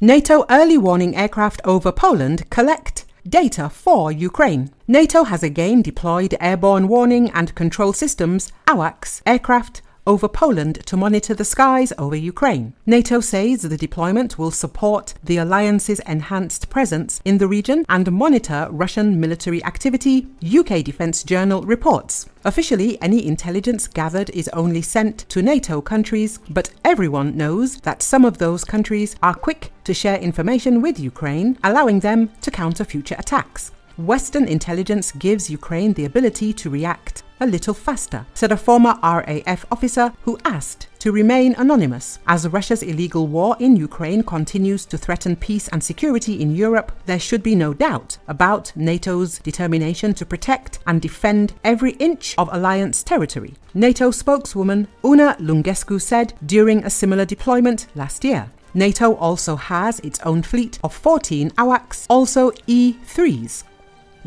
NATO early warning aircraft over Poland collect data for Ukraine. NATO has again deployed airborne warning and control systems, AWACS, aircraft over Poland to monitor the skies over Ukraine. NATO says the deployment will support the alliance's enhanced presence in the region and monitor Russian military activity, UK Defence Journal reports. Officially, any intelligence gathered is only sent to NATO countries, but everyone knows that some of those countries are quick to share information with Ukraine, allowing them to counter future attacks. Western intelligence gives Ukraine the ability to react a little faster, said a former RAF officer who asked to remain anonymous. As Russia's illegal war in Ukraine continues to threaten peace and security in Europe, there should be no doubt about NATO's determination to protect and defend every inch of alliance territory. NATO spokeswoman Oana Lungescu said during a similar deployment last year. NATO also has its own fleet of 14 AWACS, also E3s,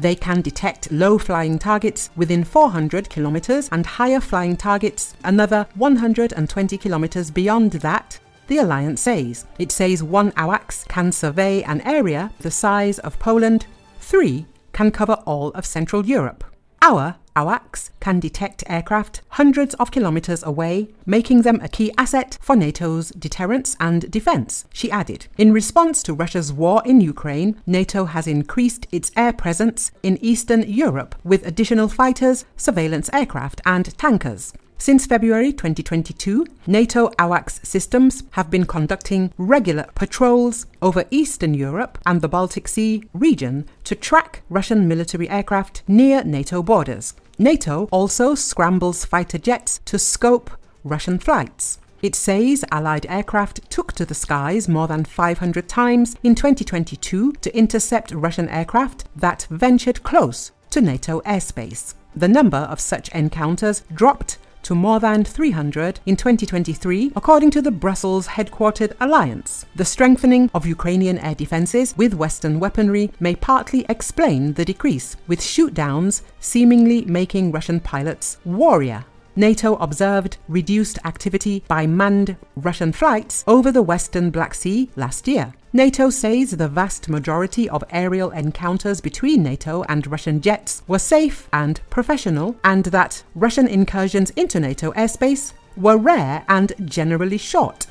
they can detect low flying targets within 400 kilometers and higher flying targets another 120 kilometers beyond that, the alliance says. It says one AWACS can survey an area the size of Poland, three can cover all of Central Europe. Our AWACS can detect aircraft hundreds of kilometers away, making them a key asset for NATO's deterrence and defense, she added. In response to Russia's war in Ukraine, NATO has increased its air presence in Eastern Europe with additional fighters, surveillance aircraft, and tankers. Since February 2022, NATO AWACS systems have been conducting regular patrols over Eastern Europe and the Baltic Sea region to track Russian military aircraft near NATO borders. NATO also scrambles fighter jets to scope Russian flights. It says Allied aircraft took to the skies more than 500 times in 2022 to intercept Russian aircraft that ventured close to NATO airspace. The number of such encounters dropped to more than 300 in 2023, according to the Brussels headquartered alliance. The strengthening of Ukrainian air defenses with Western weaponry may partly explain the decrease, with shootdowns seemingly making Russian pilots warrior NATO observed reduced activity by manned Russian flights over the western Black Sea last year. NATO says the vast majority of aerial encounters between NATO and Russian jets were safe and professional, and that Russian incursions into NATO airspace were rare and generally short.